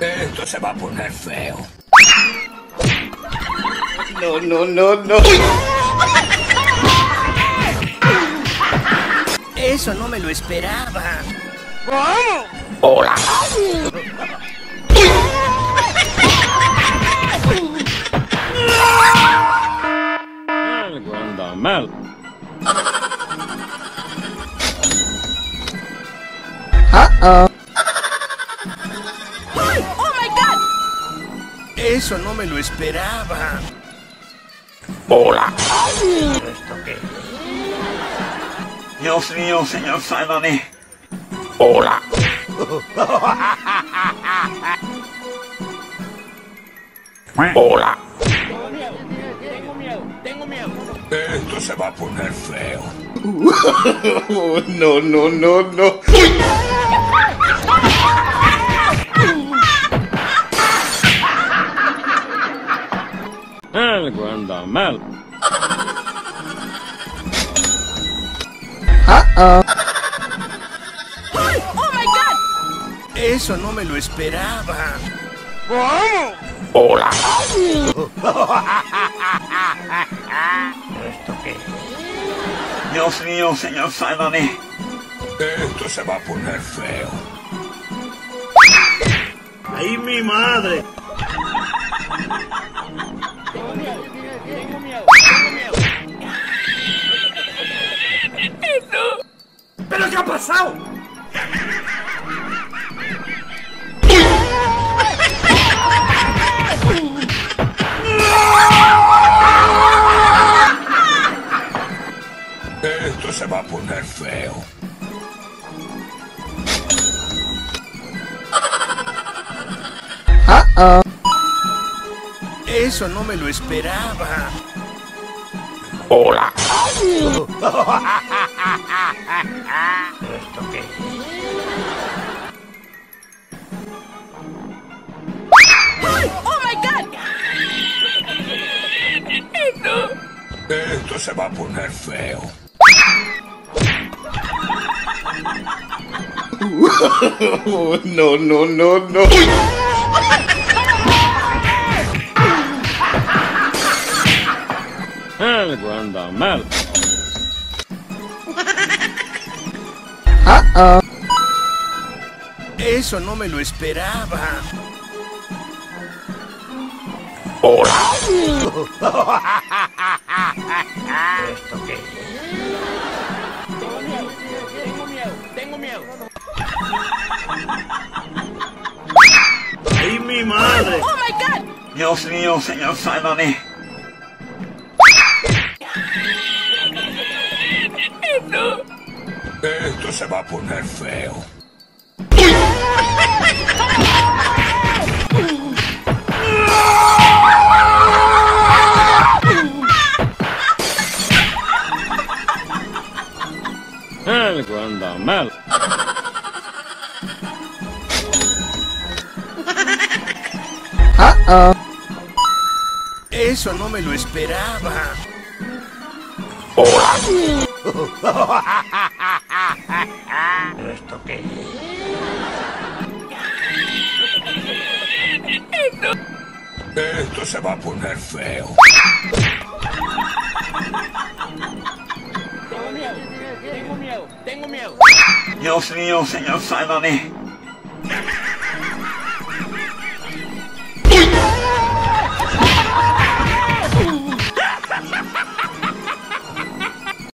Esto se va a poner feo. No, no, no, no. Eso no me lo esperaba. Hola. Eso no me lo esperaba. Hola. ¿Esto qué? Dios mío, señor, sálvame. Hola. Hola. Esto se va a poner feo. No, no, no, no. Algo anda mal. ¡Oh my god! Eso no me lo esperaba. Hola. ¿Esto qué? Dios mío, señor, sálvame. Esto se va a poner feo. ¡Ay, mi madre! ¿Pero qué ha pasado? Esto se va a poner feo. Eso no me lo esperaba. Hola. ¿Esto qué? ¡Oh my god! Esto se va a poner feo. Oh, no, no, no, no. Algo anda mal. Eso no me lo esperaba. Hola. ¿Esto qué? ¡Ay, mi madre! ¡Oh my god! Dios mío, señor, sálvame. Se va a poner feo. Algo anda mal. Eso no me lo esperaba. ¿Esto qué? Esto se va a poner feo. Dios mío, señor, sálvame.